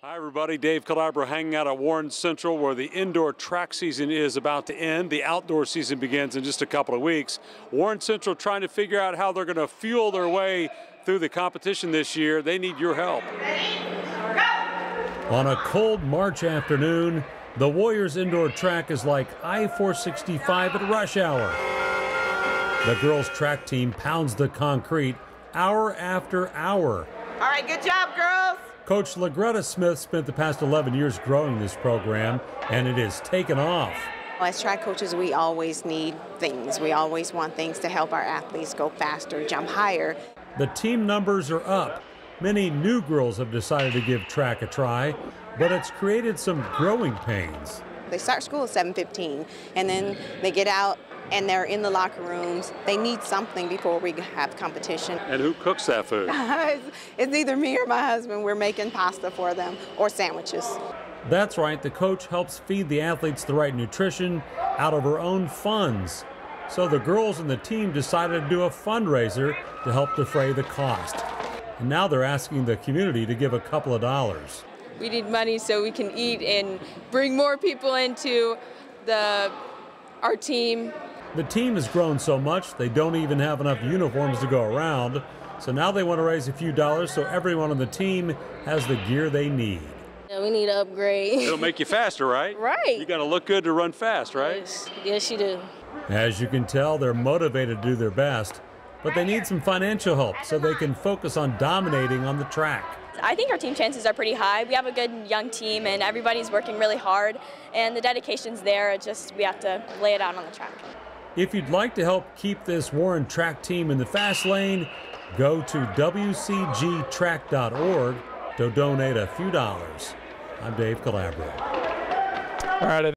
Hi, everybody. Dave Calabro hanging out at Warren Central where the indoor track season is about to end. The outdoor season begins in just a couple of weeks. Warren Central trying to figure out how they're going to fuel their way through the competition this year. They need your help. On a cold March afternoon, the Warriors indoor track is like I 465 at rush hour. The girls' track team pounds the concrete hour after hour. All right, good job, girls. Coach LaGretta Smith spent the past 11 years growing this program, and it has taken off. As track coaches, we always need things. We always want things to help our athletes go faster, jump higher. The team numbers are up. Many new girls have decided to give track a try, but it's created some growing pains. They start school at 7:15 and then they get out and they're in the locker rooms. They need something before we have competition. And who cooks that food? it's either me or my husband. We're making pasta for them or sandwiches. That's right, the coach helps feed the athletes the right nutrition out of her own funds. So the girls and the team decided to do a fundraiser to help defray the cost. And now they're asking the community to give a couple of dollars. We need money so we can eat and bring more people into the our team the team has grown so much they don't even have enough uniforms to go around. So now they want to raise a few dollars so everyone on the team has the gear they need. Yeah, we need to upgrade. It'll make you faster, right? right. You got to look good to run fast, right? Yes, yes, you do. As you can tell, they're motivated to do their best, but they need some financial help so they can focus on dominating on the track. I think our team chances are pretty high. We have a good young team and everybody's working really hard and the dedication's there. It's just we have to lay it out on the track. If you'd like to help keep this Warren track team in the fast lane, go to WCGtrack.org to donate a few dollars. I'm Dave Calabro. All right.